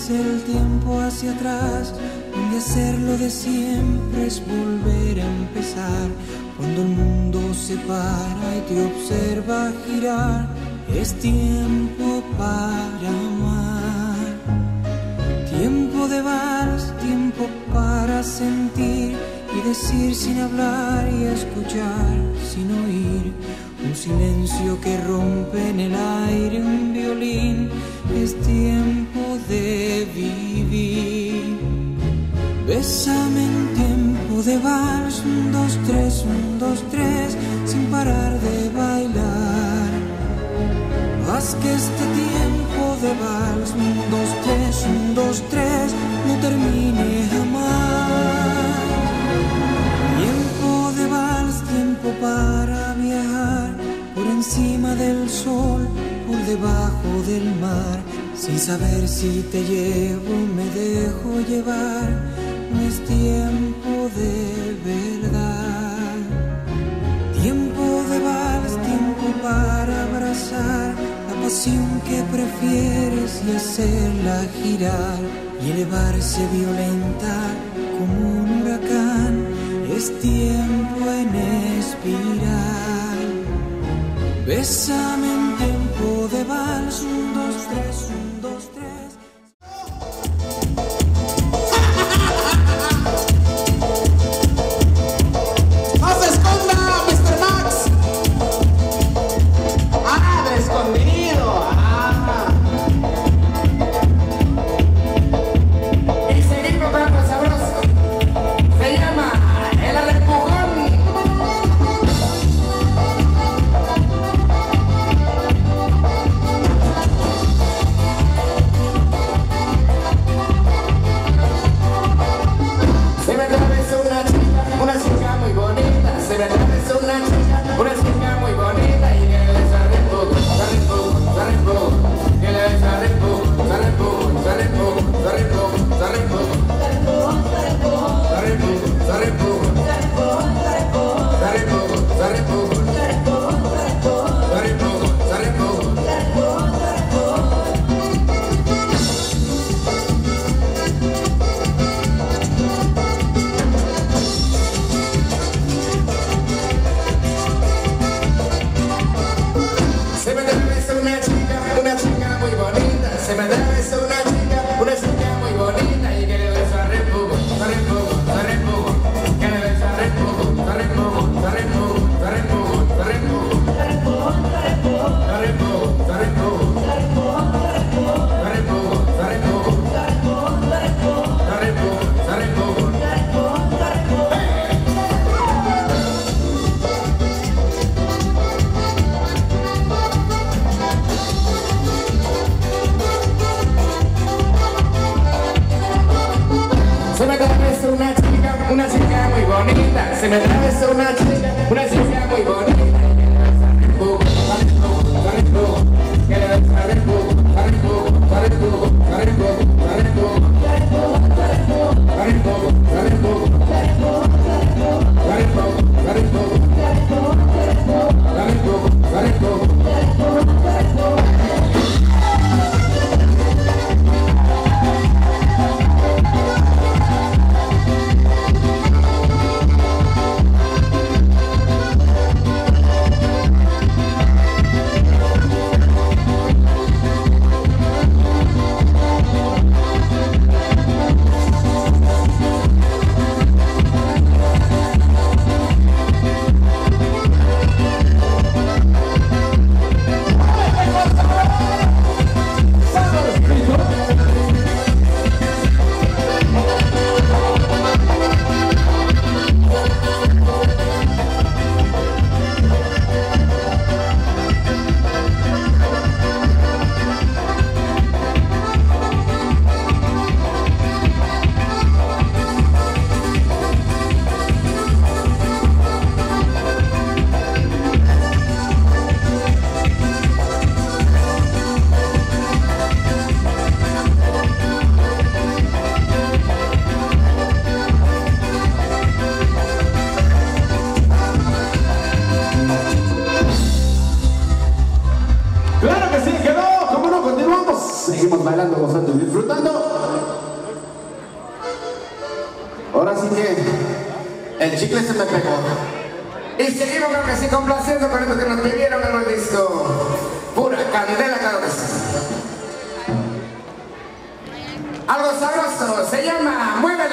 Es el tiempo hacia atrás, donde hacerlo de siempre es volver a empezar. Cuando el mundo se para y te observa girar, es tiempo para amar. Tiempo de vals, tiempo para sentir y decir sin hablar y escuchar sin oír. Un silencio que rompe en el aire un violín, es tiempo de vivir. Bésame en tiempo de vals, un, dos, tres, un, dos, tres, sin parar de bailar. Haz que este tiempo de vals, un, dos, tres, un, dos, tres, no termine jamás. Tiempo de vals, tiempo para viajar por encima del sol, por debajo del mar, sin saber si te llevo, me dejo llevar, no es tiempo de verdad. Tiempo de vals, tiempo para abrazar la pasión que prefieres y hacerla girar y elevarse violenta como un huracán. Es tiempo en espiral. Bésame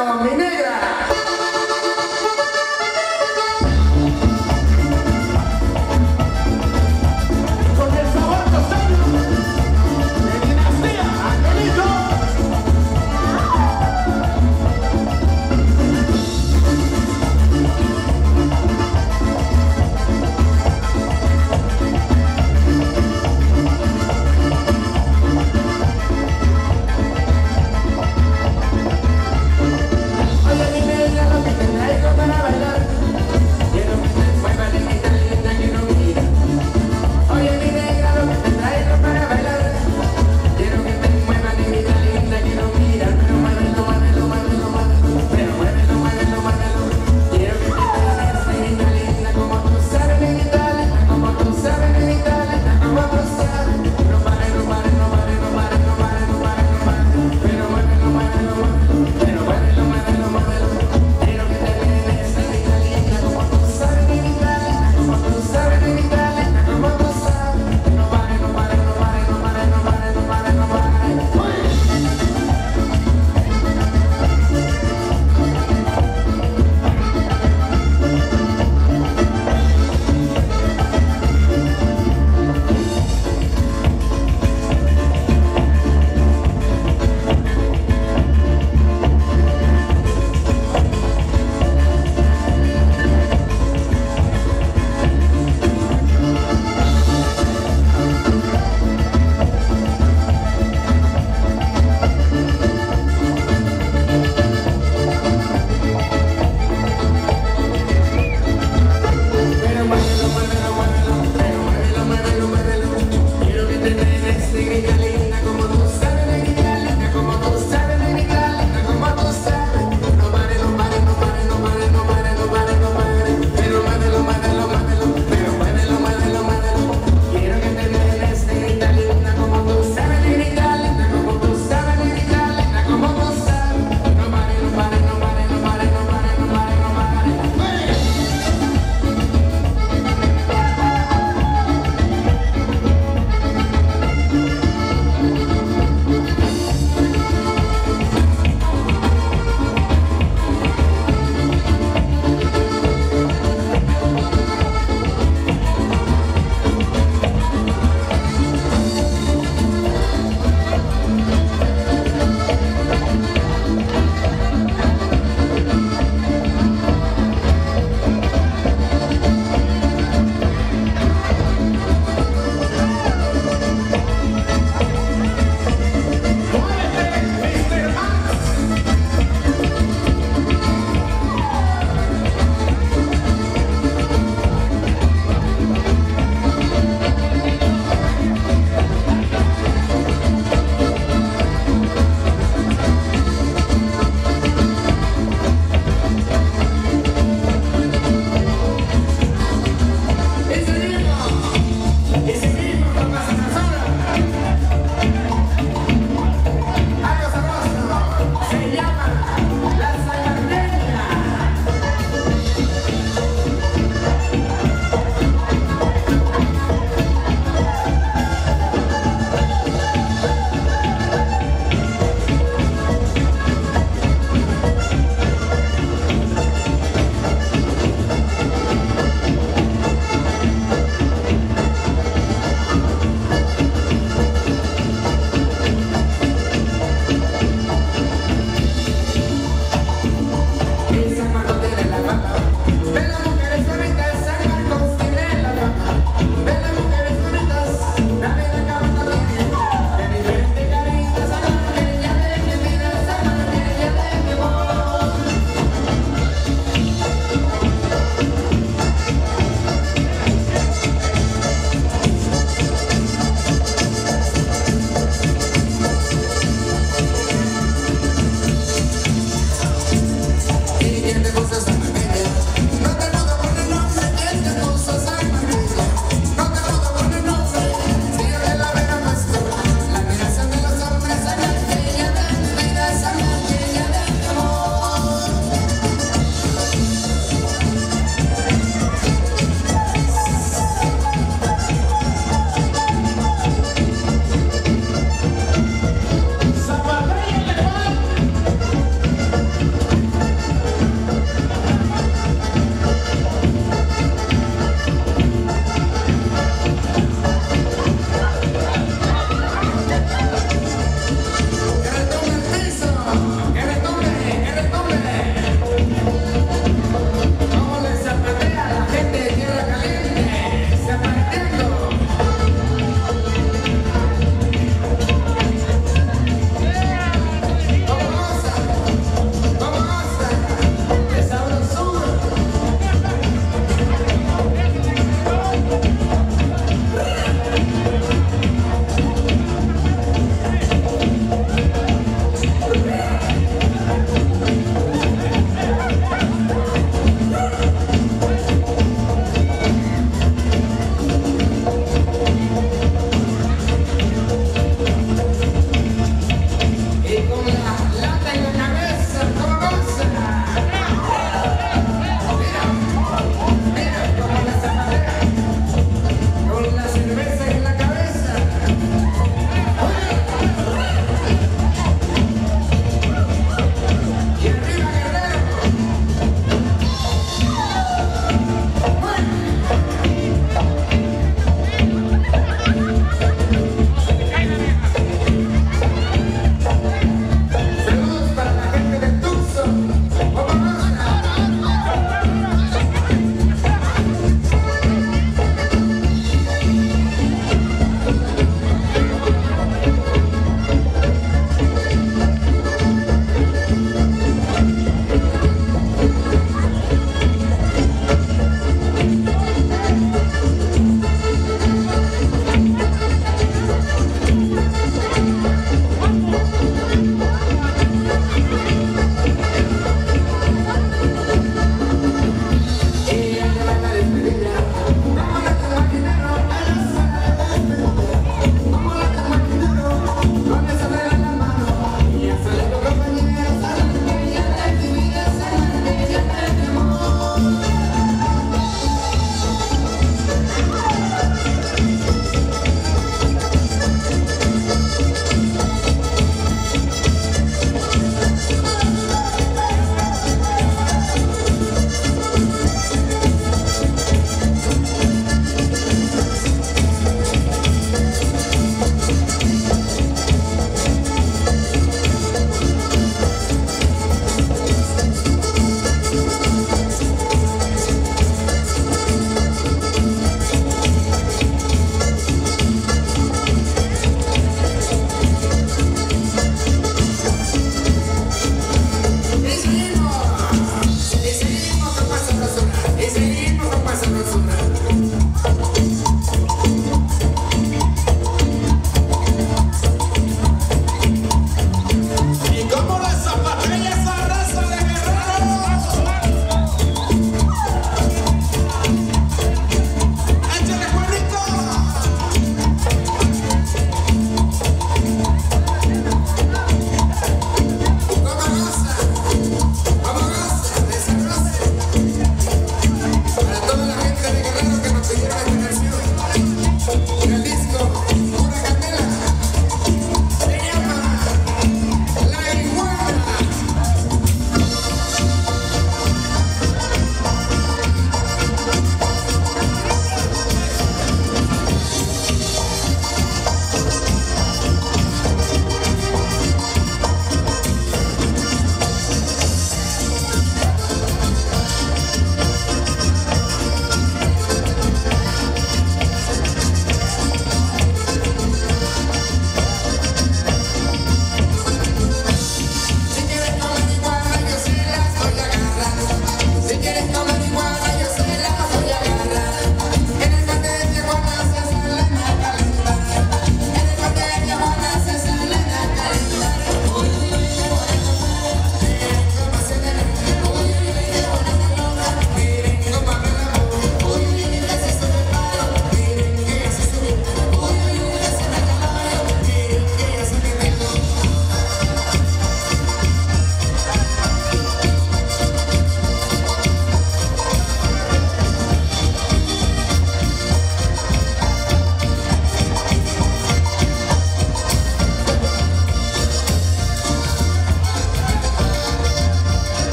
အောင်မင်းနဲ့က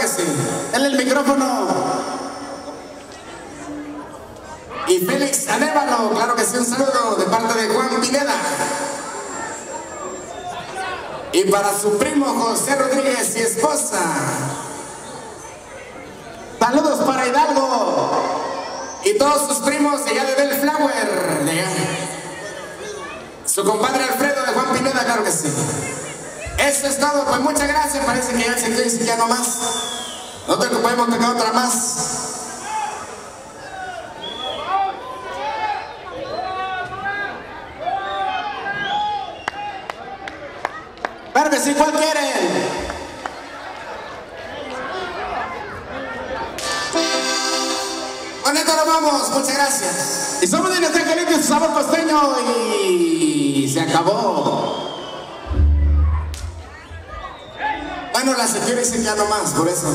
que sí, en el micrófono. Y Félix Anévalo, claro que sí, un saludo de parte de Juan Pineda. Y para su primo José Rodríguez y esposa. Saludos para Hidalgo. Y todos sus primos de allá de Bellflower. de. Su compadre Alfredo de Juan Pineda, claro que sí. Eso es todo, pues muchas gracias. Parece que ya se quiere ya no más. Nosotros podemos tocar otra más. Verde, si cuál quieren. Con esto nos vamos, muchas gracias. Y somos de nuestra querida sabor costeño y se acabó. Bueno, la señora dice ya no más, por eso.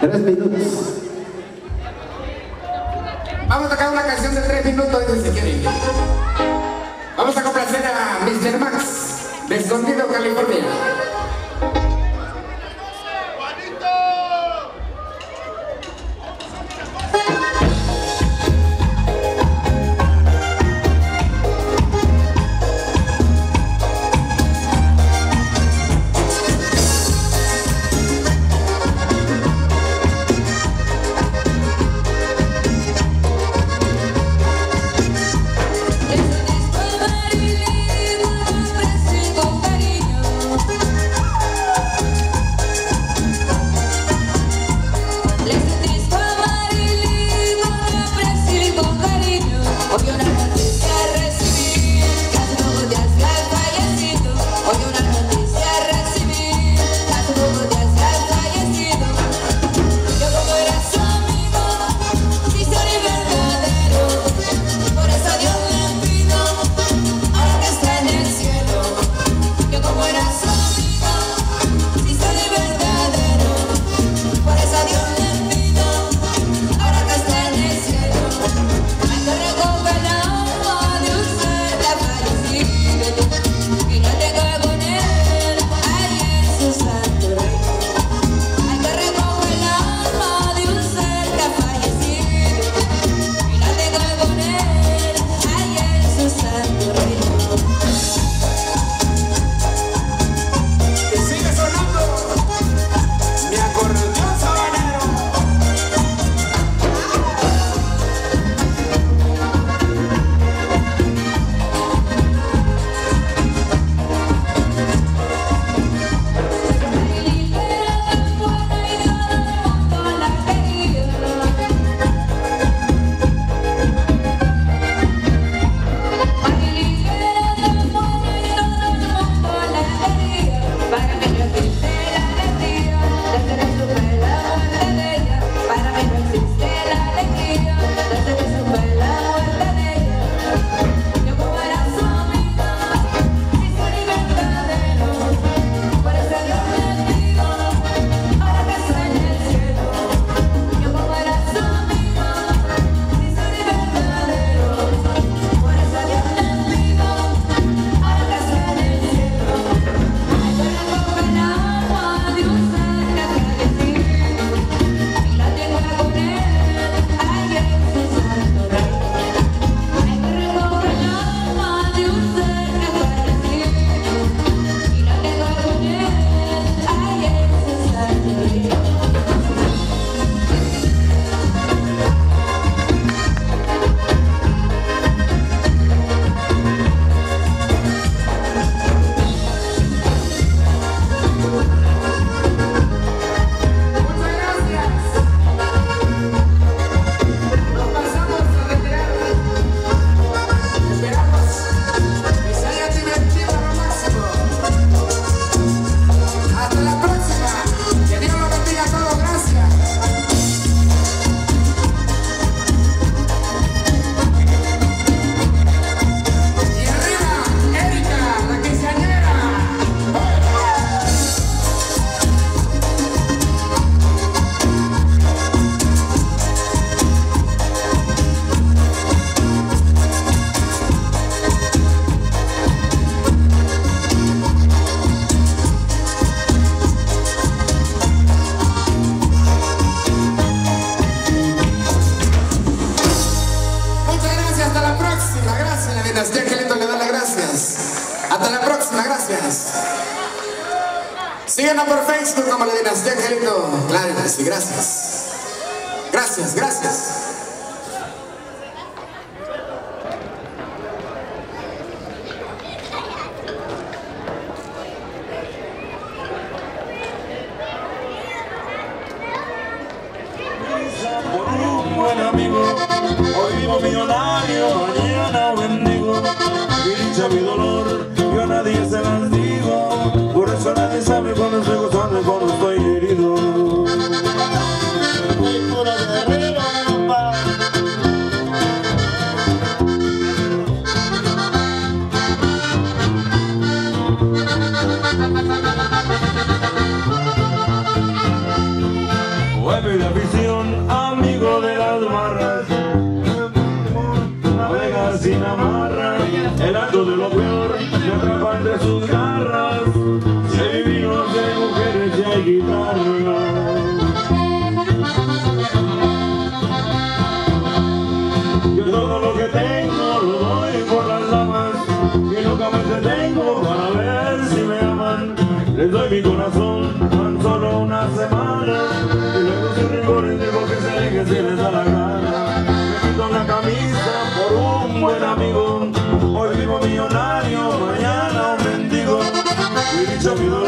Tres minutos. Vamos a tocar una canción de tres minutos si quieren. Vamos a complacer a Mr. Max de Escondido, California.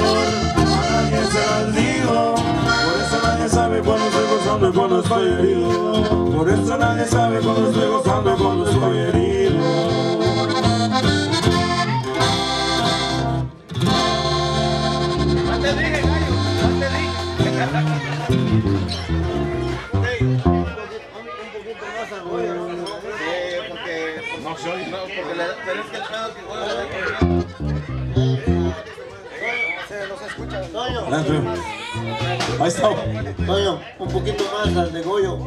A nadie se las digo Por eso nadie sabe cuando estoy gozando y cuando estoy herido. Por eso nadie sabe cuando estoy gozando y cuando estoy herido. Un poquito más que No, soy, no, porque le, pero es que el pedo que juega Toño. Ahí está. Toño, un poquito más al de Goyo.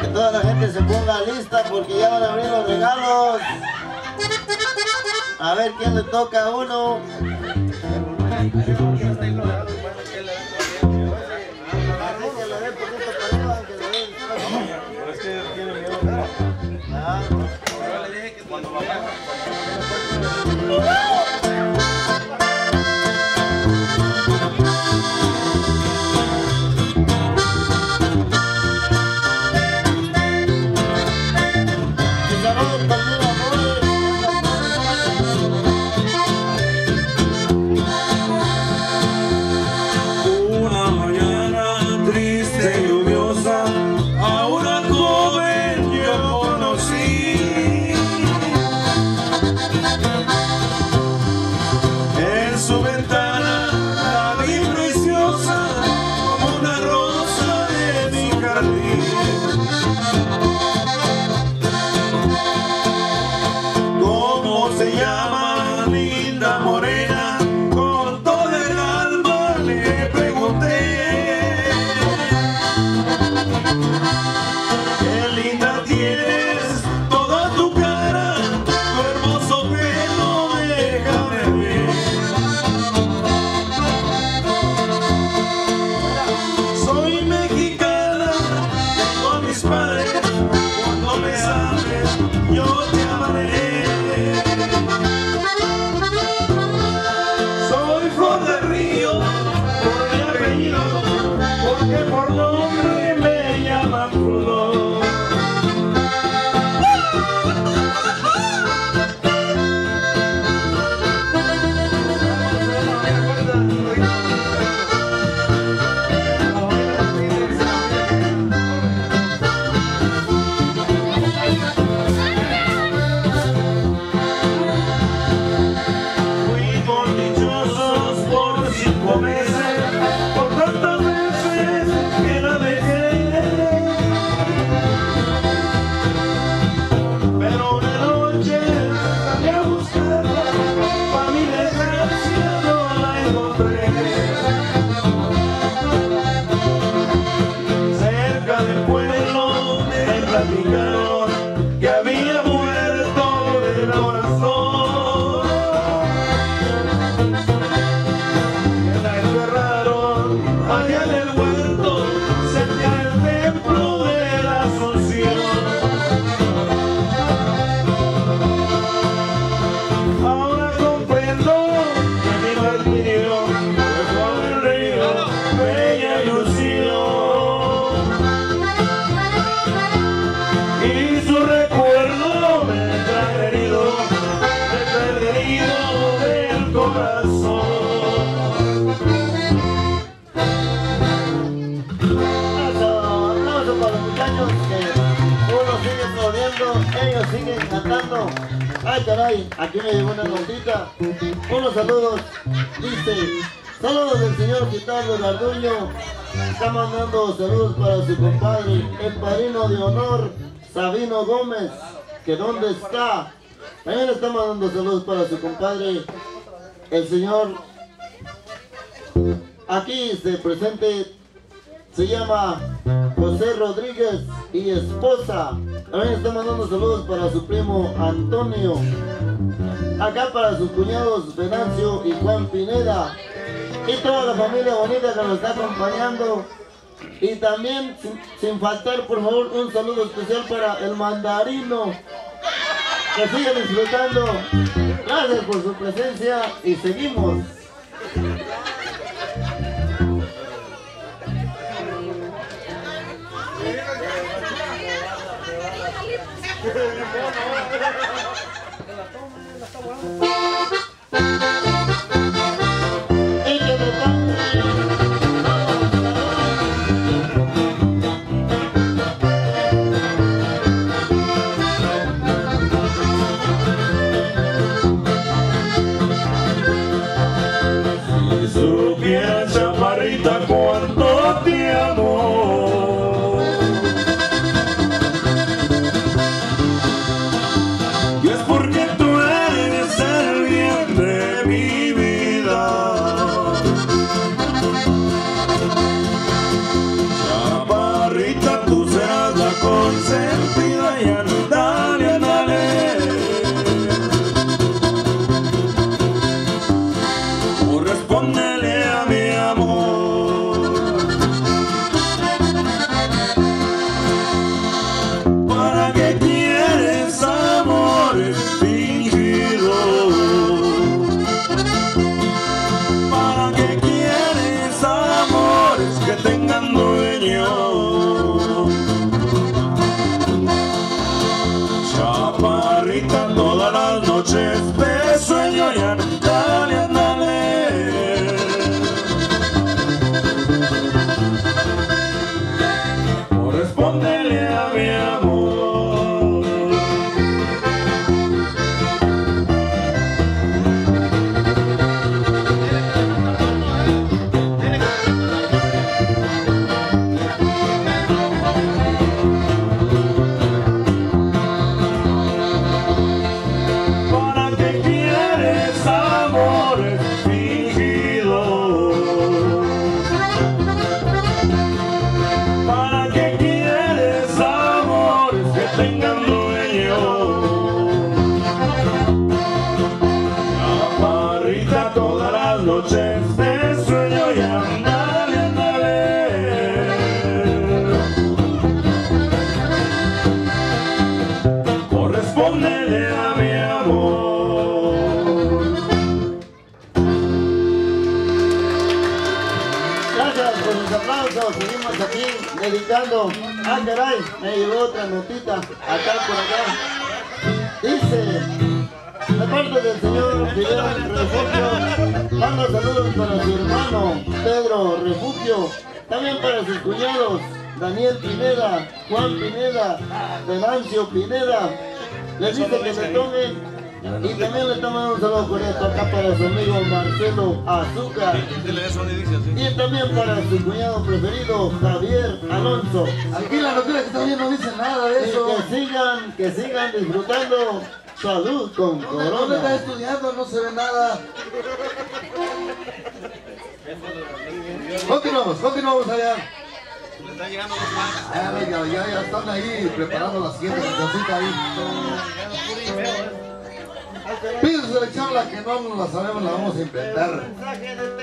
Que toda la gente se ponga lista porque ya van a abrir los regalos. A ver quién le toca a uno. Oh! Aquí me llegó una notita. Unos saludos. Dice, saludos del señor Quitardo Garduño. Está mandando saludos para su compadre, el padrino de honor, Sabino Gómez. Que dónde está. También está mandando saludos para su compadre, el señor. Aquí se presente se llama José Rodríguez y esposa. También está mandando saludos para su primo Antonio. Acá para sus cuñados Venancio y Juan Pineda. Y toda la familia bonita que nos está acompañando. Y también, sin, faltar, por favor, un saludo especial para el mandarino. Que siga disfrutando. Gracias por su presencia y seguimos. Dedicando. Ah, caray, me llegó otra notita, acá por acá. Dice, de parte del señor Fidel Refugio, manda saludos para su hermano Pedro Refugio, también para sus cuñados Daniel Pineda, Juan Pineda, Venancio Pineda. Les dice que se tomen y también le mandando un saludo con esto acá para su amigo Marcelo Azúcar. Y también para su cuñado preferido, Javier Alonso. Aquí la noticia que todavía no dice nada de Y eso. que sigan, que sigan disfrutando salud con ¿Dónde está corona. estudiando? No se ve nada. Continuamos, continuamos allá. Ah, venga, ya, ya están ahí preparando la siguiente cancioncita ahí. Pídese la charla que no nos la sabemos, la vamos a inventar.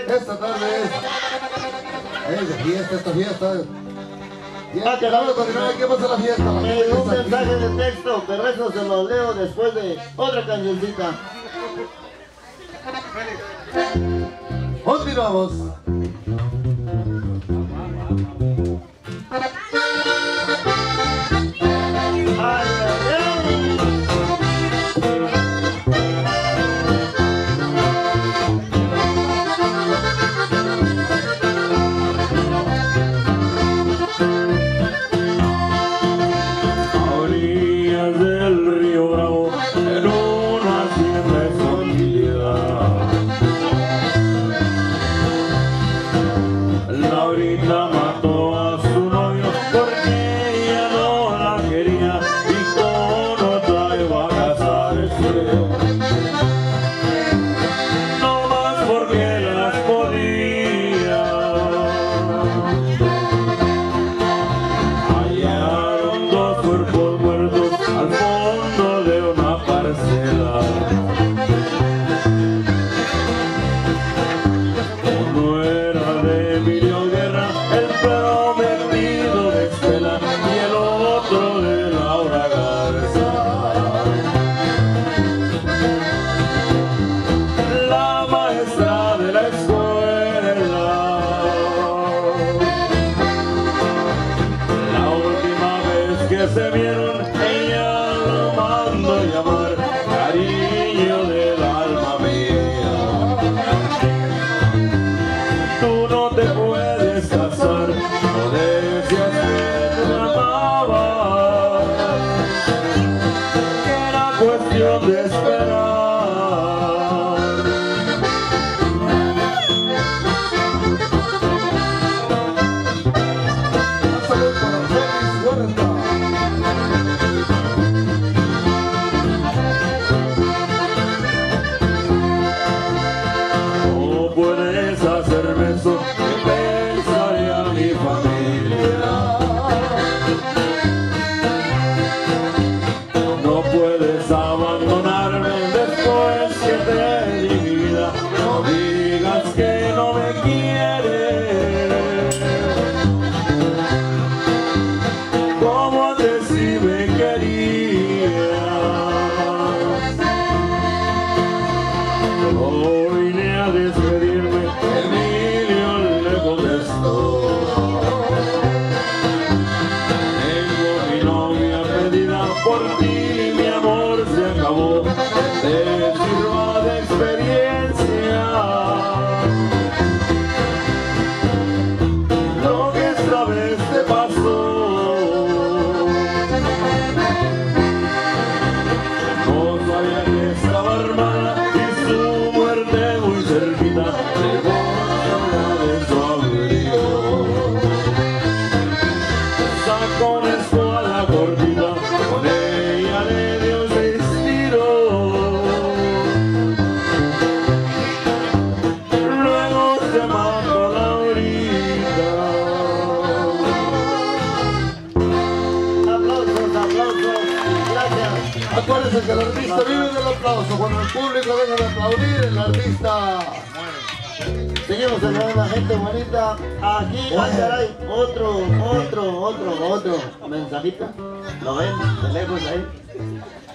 Esta tarde es, es de fiesta, esta fiesta. Ya, que vamos a continuar, ¿qué pasa la fiesta? La Me un mensaje de texto, pero eso se lo leo después de otra cancioncita. Continuamos. Aplaudir, el artista Seguimos saludando a la gente bonita. Aquí, ah, caray, otro, otro, otro, otro mensajito. ¿Lo ven? De lejos ahí.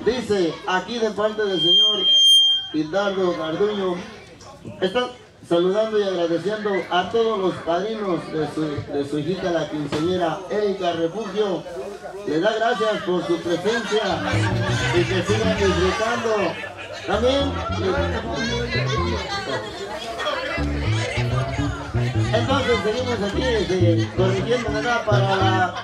Dice, aquí de parte del señor Hildardo Garduño, está saludando y agradeciendo a todos los padrinos de su, de su hijita, la quinceñera Erika Refugio. Le da gracias por su presencia y que sigan disfrutando. También Entonces seguimos aquí este, corrigiendo para la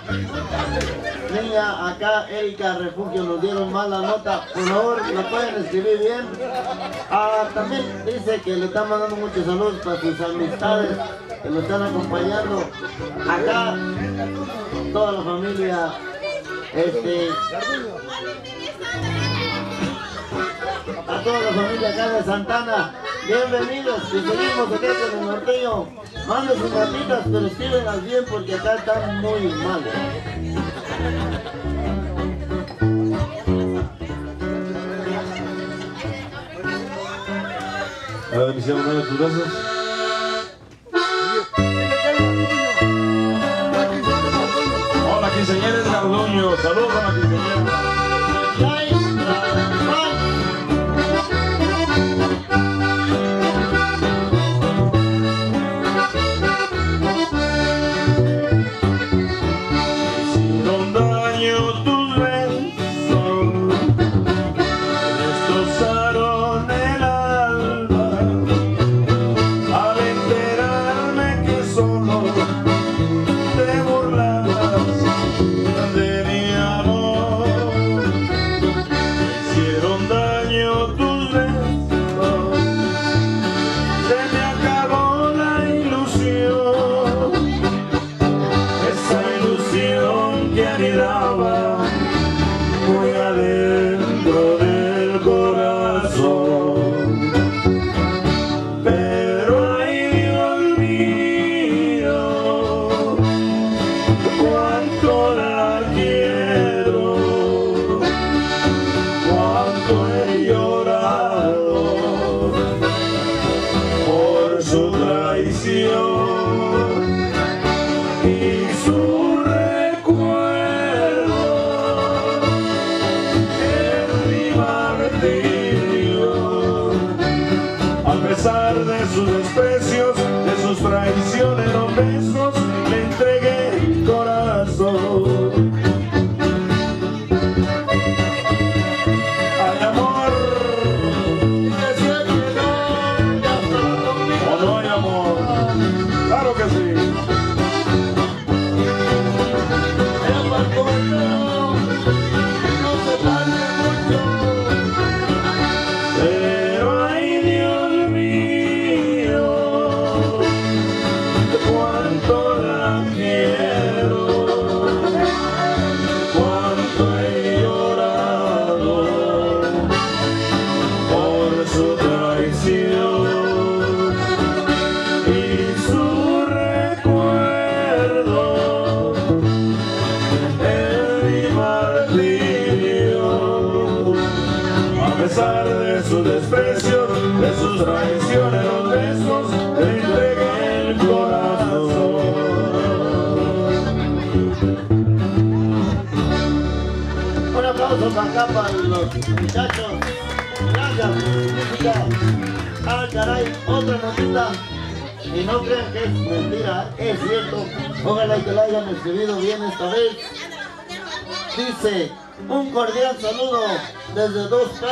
niña acá, Erika Refugio, nos dieron mala nota. Por favor, lo pueden escribir bien. Ah, también dice que le están mandando muchos saludos para sus amistades que lo están acompañando. Acá, toda la familia, este, a toda la familia acá de Santana. Bienvenidos, y seguimos acá con el norteño. Manden sus ratitas, pero escríbenlas bien porque acá están muy mal. A ver, Michelle, mueve tus brazos. Hola, quinceañera es Garduño. Saludos a la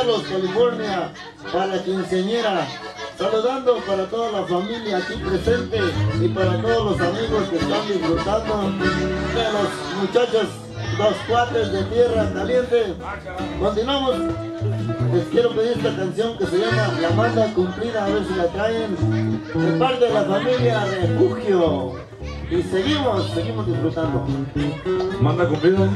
California, para quinceañera. Saludando para toda la familia aquí presente y para todos los amigos que están disfrutando de los muchachos los cuates de tierra caliente. Continuamos. Les quiero pedir esta canción que se llama La Manda Cumplida, a ver si la traen. De parte de la familia Refugio. Y seguimos, seguimos disfrutando. Manda cumplida.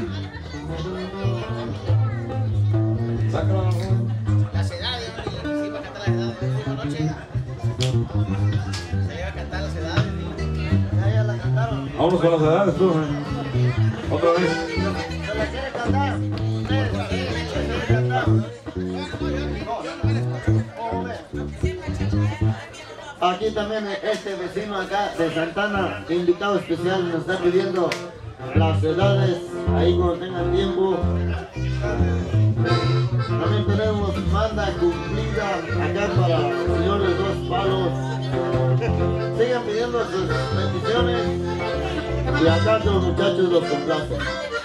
Aquí también este vecino acá de Santana, invitado especial, nos está pidiendo las edades, ahí cuando tengan tiempo. También tenemos manda cumplida acá para los señores dos palos. Sigan pidiendo sus bendiciones y acá los muchachos los complacen. Vamos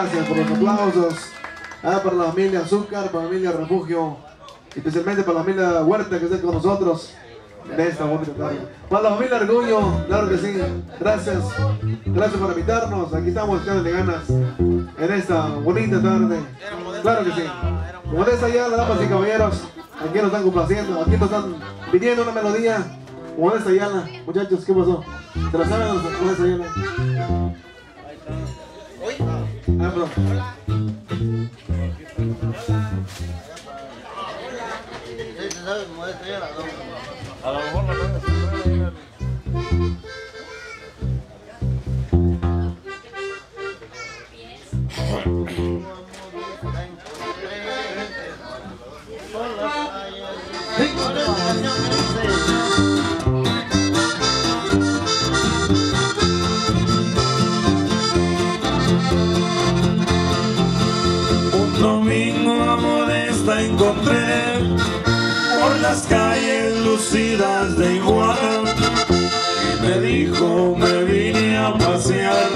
gracias por los aplausos. Ah, para la familia Azúcar, para la familia Refugio, especialmente para la familia Huerta que está con nosotros en esta bonita tarde. Para la familia Orgullo, claro que sí. Gracias, gracias por invitarnos. Aquí estamos echándole ganas en esta bonita tarde. Claro que sí. Como esta ya, damas y caballeros, aquí nos están complaciendo, aquí nos están pidiendo una melodía. Como esta Yala, muchachos, ¿qué pasó? ¿Se la saben con esta Yala? A puedes Un las calles lucidas de Iguala y me dijo me vine a pasear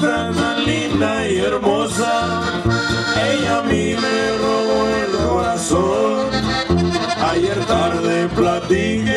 modesta, tan linda y hermosa, ella a mí me robó el corazón. Ayer tarde platiqué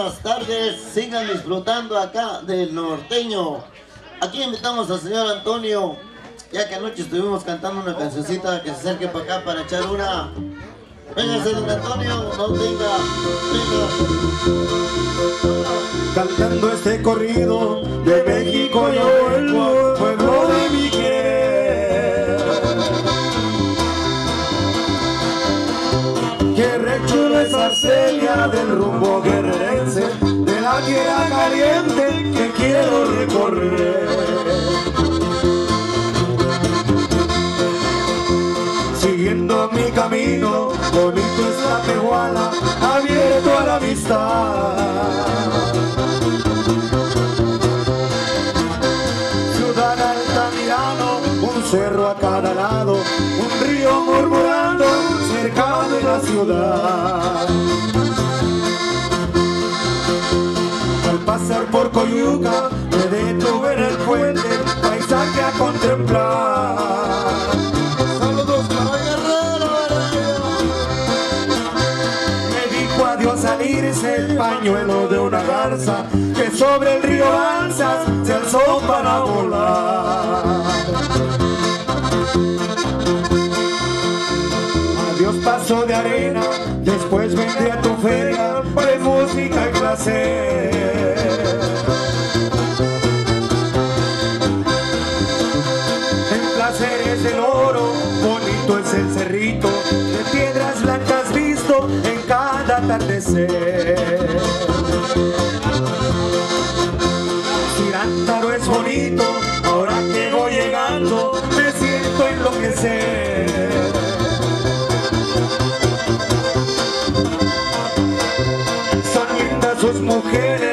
Buenas tardes, sigan disfrutando acá del norteño. Aquí invitamos al señor Antonio, ya que anoche estuvimos cantando una cancioncita que se acerque para acá para echar una. Véngase, don Antonio, no tenga, venga. Cantando este corrido de México yo vuelvo pueblo de mi querer. Que rechula esa celia del rumbo recorrer. Siguiendo mi camino, bonito es la respeto a la amistad. Ciudad Altamirano, un cerro a cada lado, un río murmurando cerca de la ciudad. Al pasar por Coyuca, detuve en el puente, paisaje a contemplar. Saludos para Guerrero Me dijo adiós al irse el pañuelo de una garza que sobre el río Alzas se alzó para volar. Adiós paso de arena, después vendré a tu feria de música y placer. De piedras blancas visto en cada atardecer. Cirántaro es bonito, ahora que voy llegando, me siento enloquecer. Son lindas sus mujeres,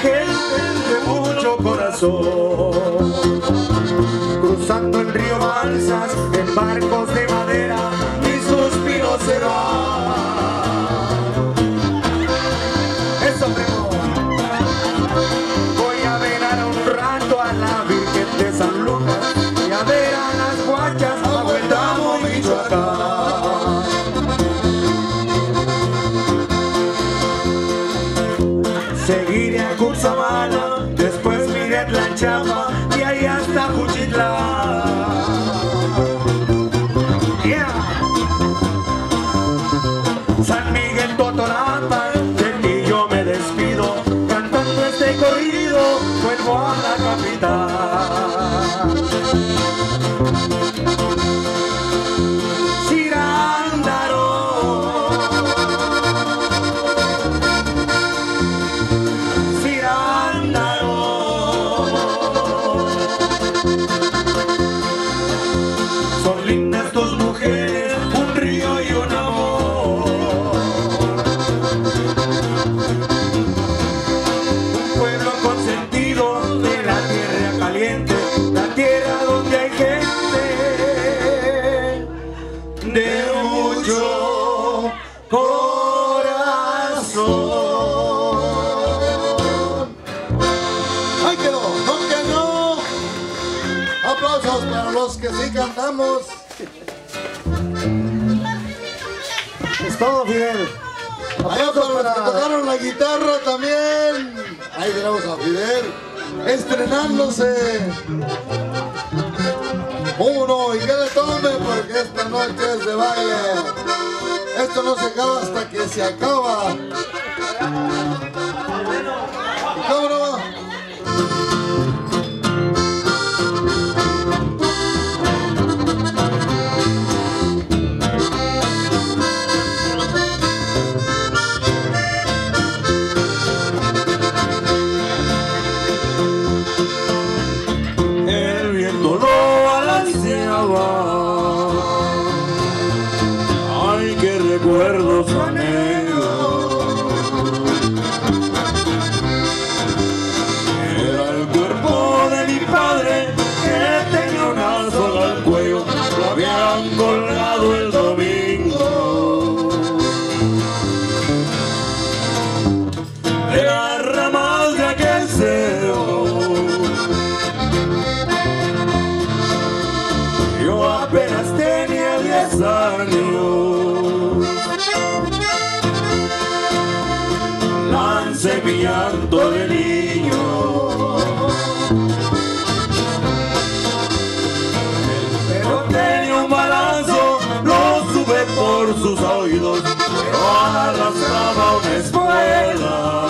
gente de mucho corazón. Cruzando el río Balsas en barcos de tell todo, Fidel. Allá para los que tocaron la guitarra también. Ahí tenemos a Fidel estrenándose. Uno, y que le tome porque esta noche es de baile. Esto no se acaba hasta que se acaba. por sus oídos, pero arrastraba una escuela.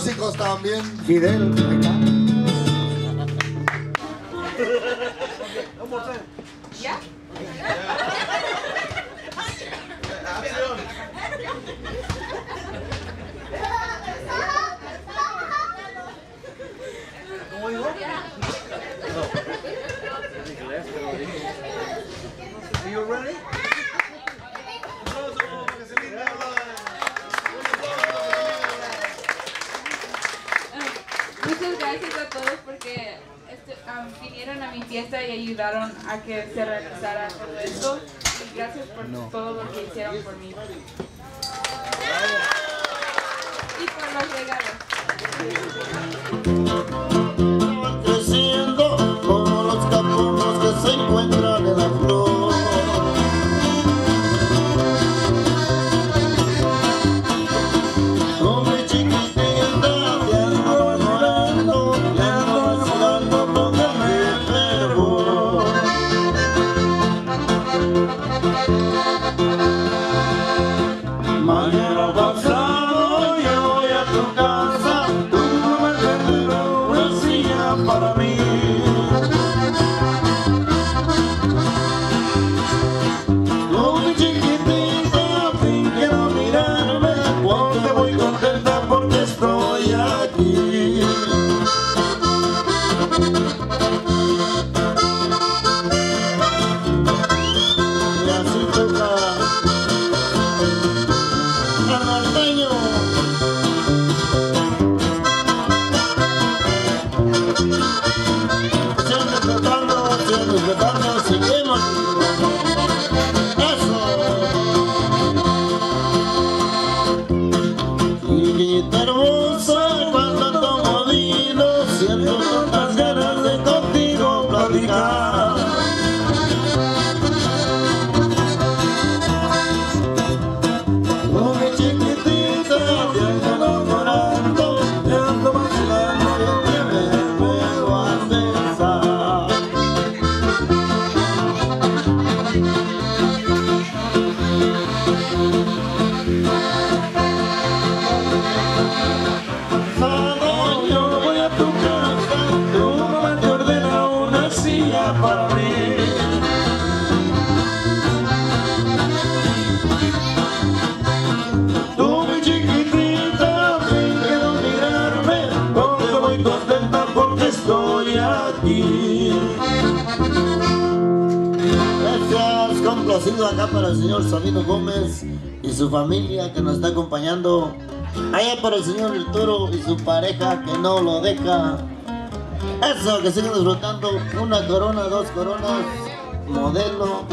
músicos también. Fidel, ¿Are you ready? vinieron a mi fiesta y ayudaron a que se realizara todo esto. Y gracias por todo lo que hicieron por mí. Y por los regalos. pareja que no lo deja. Eso, que sigan disfrutando una corona, dos coronas, modelo.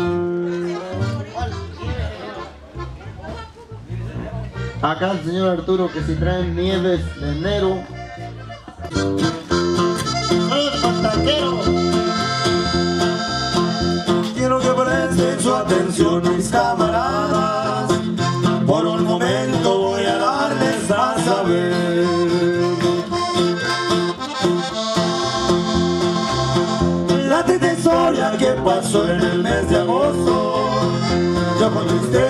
Acá el señor Arturo que si traen nieves de enero. Quiero que presten su atención mis camas. government.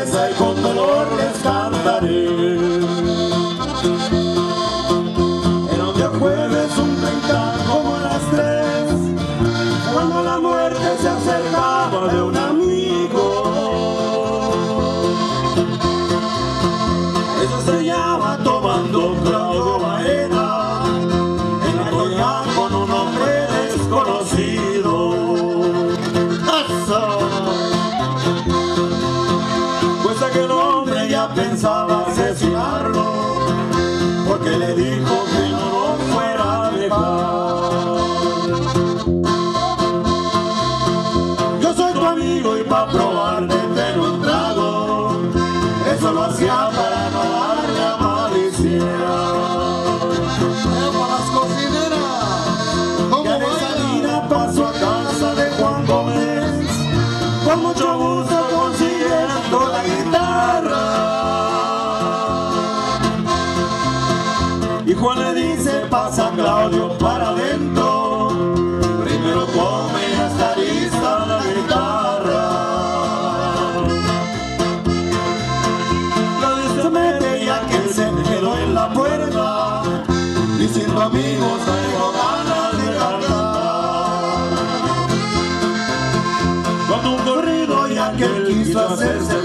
Roses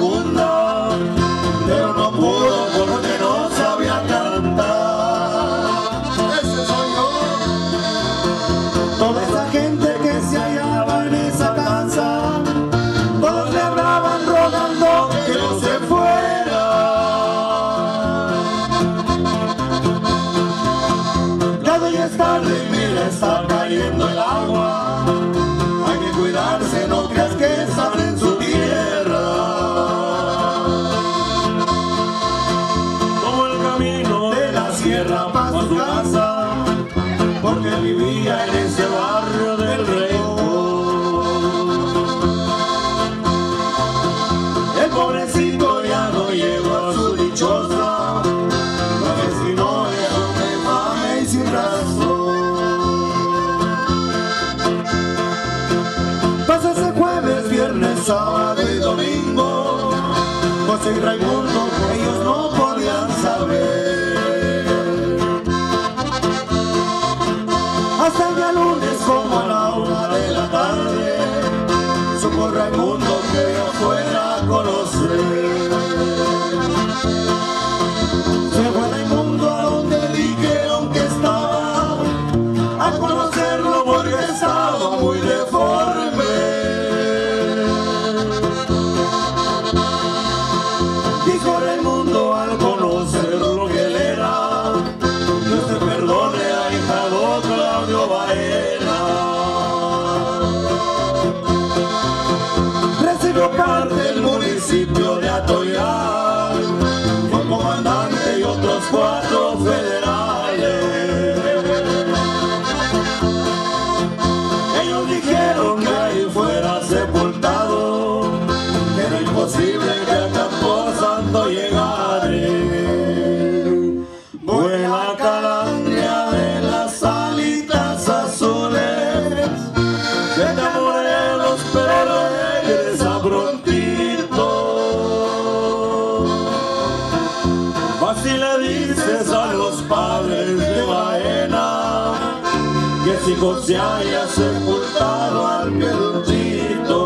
hijo se haya sepultado al peruchito.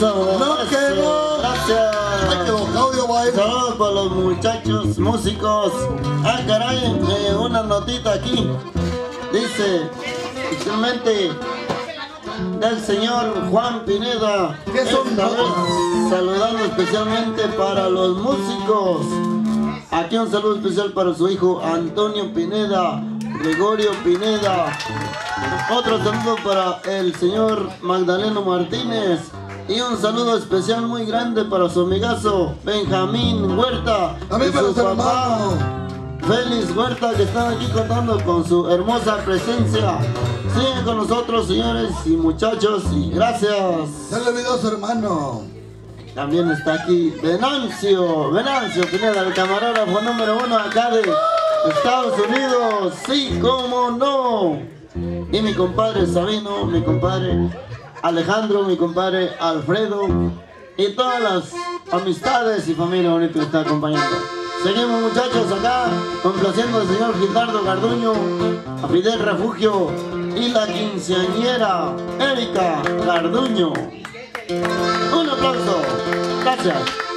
No quedó. Gracias. Saludos para los muchachos músicos. Ah, caray, una notita aquí. Dice, especialmente del señor Juan Pineda. Saludando especialmente para los músicos. Aquí un saludo especial para su hijo Antonio Pineda, Gregorio Pineda. Otro saludo para el señor Magdaleno Martínez. Y un saludo especial muy grande para su amigazo Benjamín Huerta. Y para su papá. Félix Huerta que están aquí contando con su hermosa presencia. Siguen con nosotros señores y muchachos y gracias. Se le olvidó su hermano. También está aquí Venancio, Venancio Pineda, el camarógrafo número uno acá de Estados Unidos. Sí, cómo no. Y mi compadre Sabino, mi compadre Alejandro, mi compadre Alfredo y todas las amistades y familia bonita que está acompañando. Seguimos muchachos acá, complaciendo al señor Gildardo Garduño, a Fidel Refugio y la quinceañera Erika Garduño. Un aplauso. Gracias.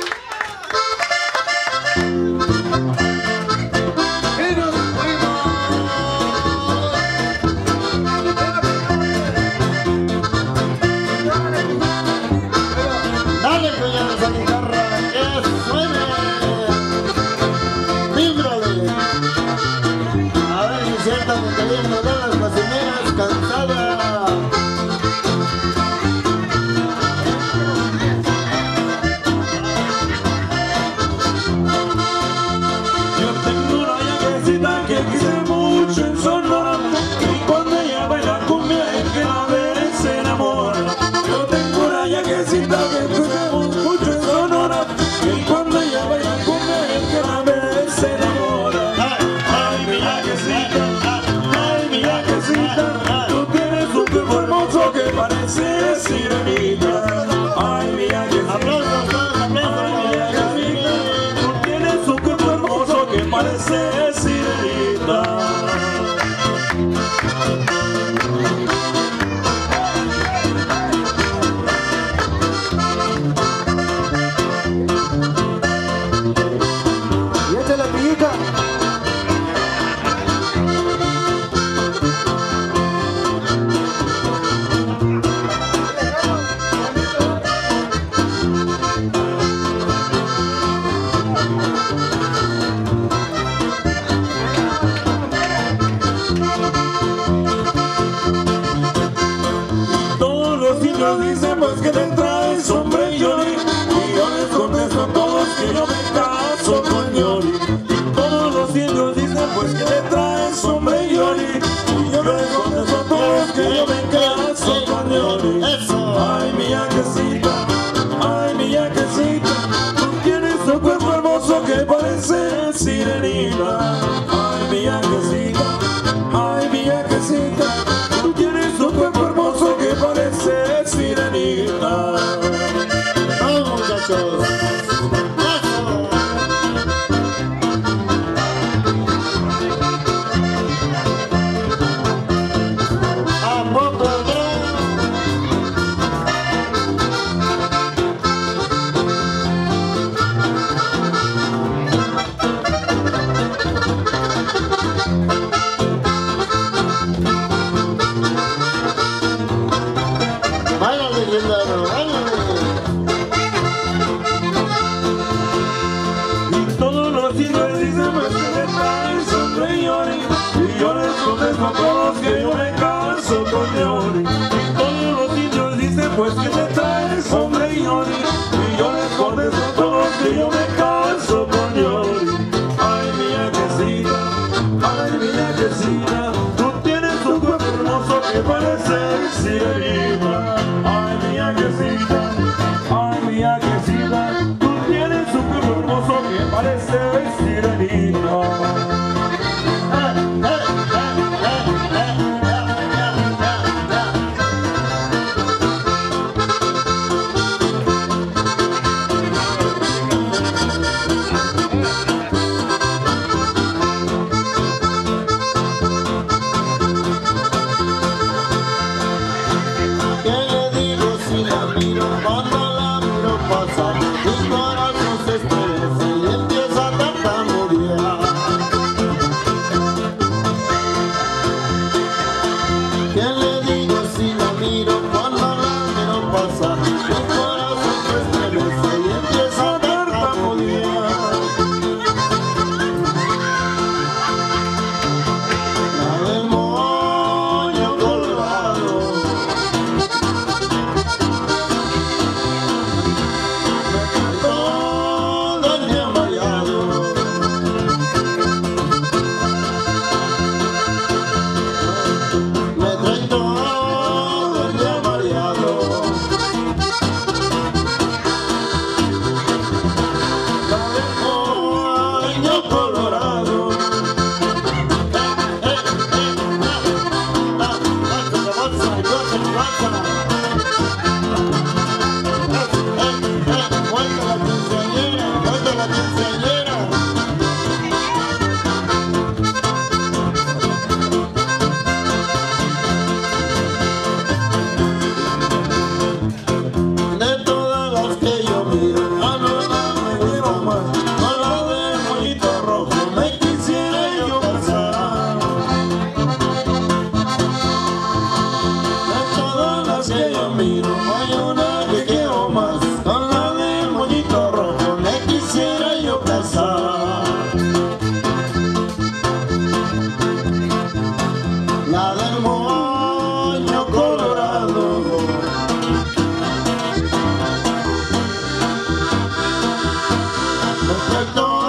Me trae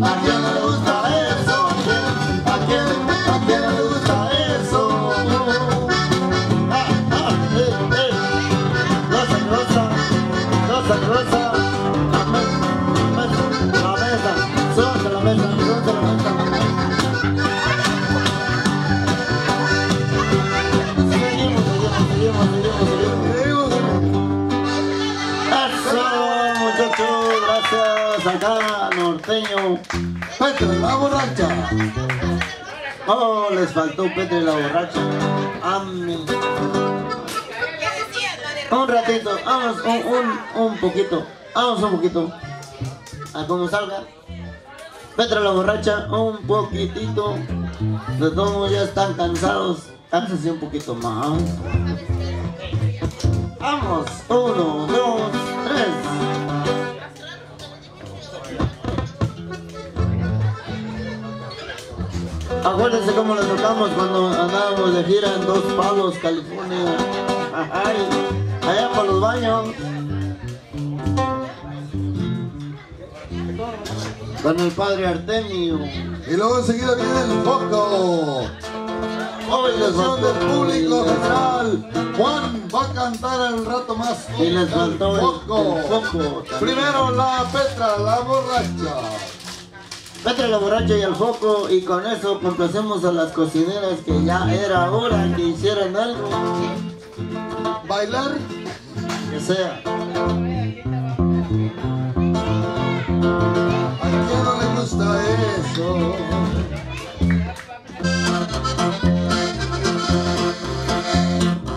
quién, la borracha. Oh, les faltó Petre la borracha. Amén. Un ratito, vamos, un, un, un poquito. Vamos un poquito. A como salga. Petra la borracha, un poquitito. De todos ya están cansados. Háganse un poquito más. Vamos, uno, dos, tres. Acuérdense cómo le tocamos cuando andábamos de gira en Dos Palos, California. Ay, allá por los baños. Con el padre Artemio. Y luego enseguida viene el foco. Faltó del público general. Juan va a cantar el rato más. Y les faltó el- foco. Primero la Petra, la borracha. Petra la borracha y el foco y con eso complacemos a las cocineras que ya era hora que hicieran algo, Bailar. que sea. ¿A quién no le gusta eso?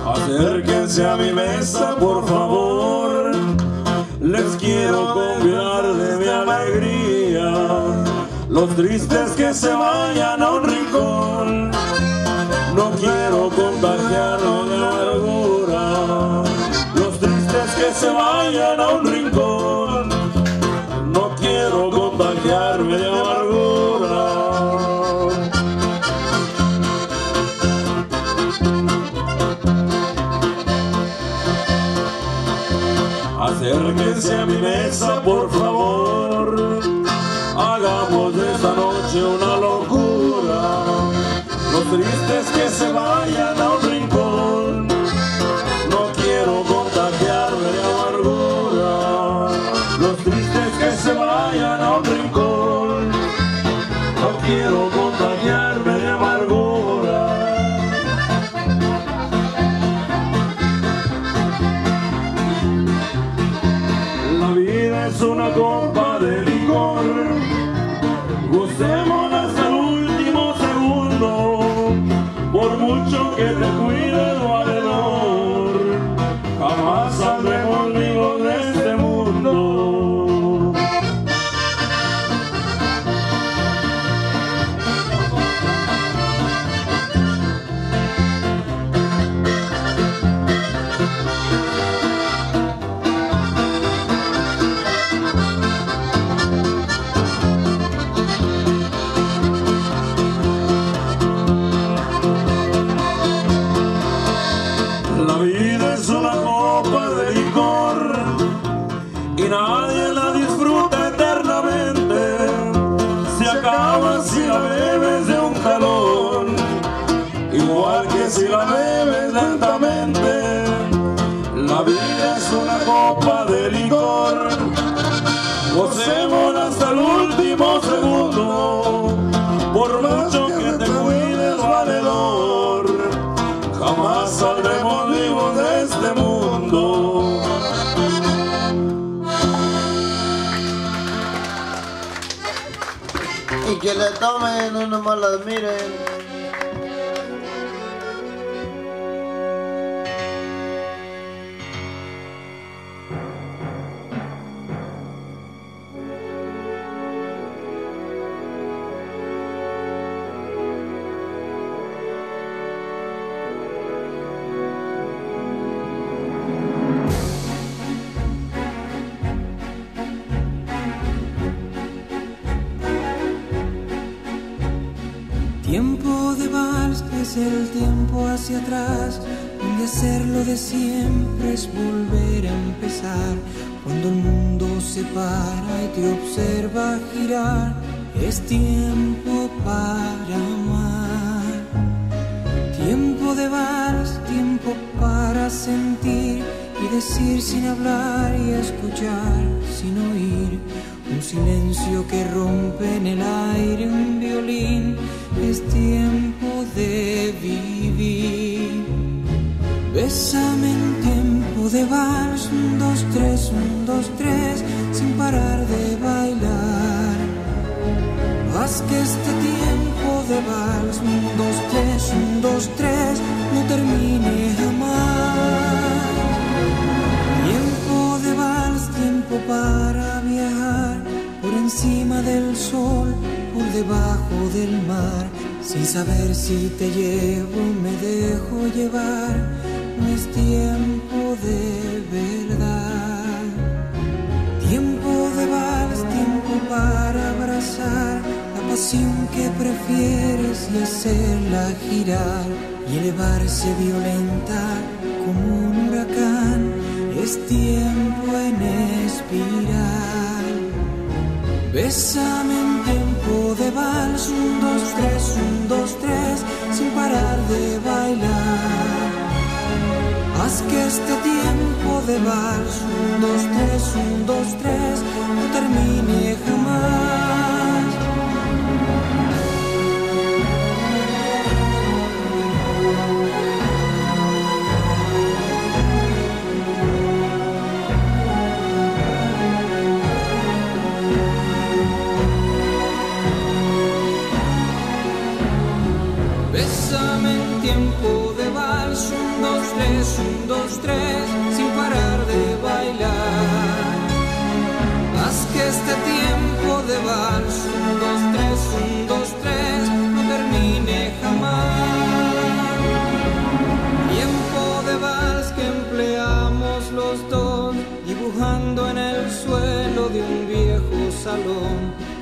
Acérquense a mi mesa, por favor. Les quiero convidar de mi alegría. Los tristes que se vayan a un rincón. No quiero contagiarlos de amargura. Los tristes que se vayan a un rincón. No quiero contagiarme de amargura. Acérquense a mi mesa, por favor. De esta noche una locura. Los tristes que se vayan a un rincón. No quiero contagiarme de amargura. Los tristes que se vayan a un rincón. No quiero contagiarme Le tomen, no nomás las miren. Atrás, del mar, sin saber si te llevo, me dejo llevar, no es tiempo de verdad. Tiempo de vals, tiempo para abrazar la pasión que prefieres y hacerla girar y elevarse violenta como un huracán. Es tiempo en espiral. Bésame en de vals, un, dos, tres, un, dos, tres, sin parar de bailar. Haz que este tiempo de vals, un, dos, tres, un, dos, tres, no termine jamás. Tres, sin parar de bailar. Haz que este tiempo de vals, un, dos, tres, un, dos, tres, no termine jamás. Tiempo de vals que empleamos los dos, dibujando en el suelo de un viejo salón.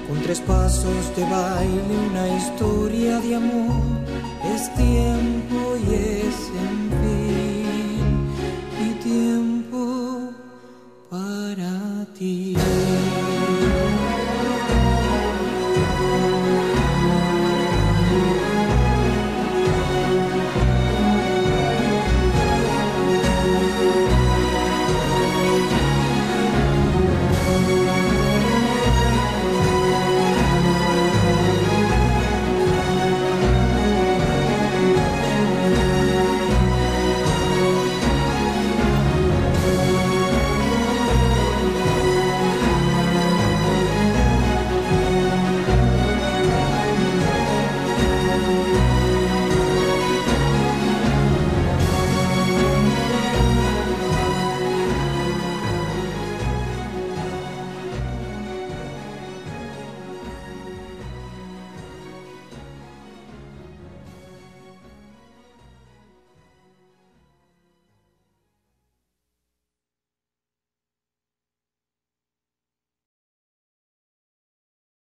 Con tres pasos de baile, una historia de amor, es tiempo y es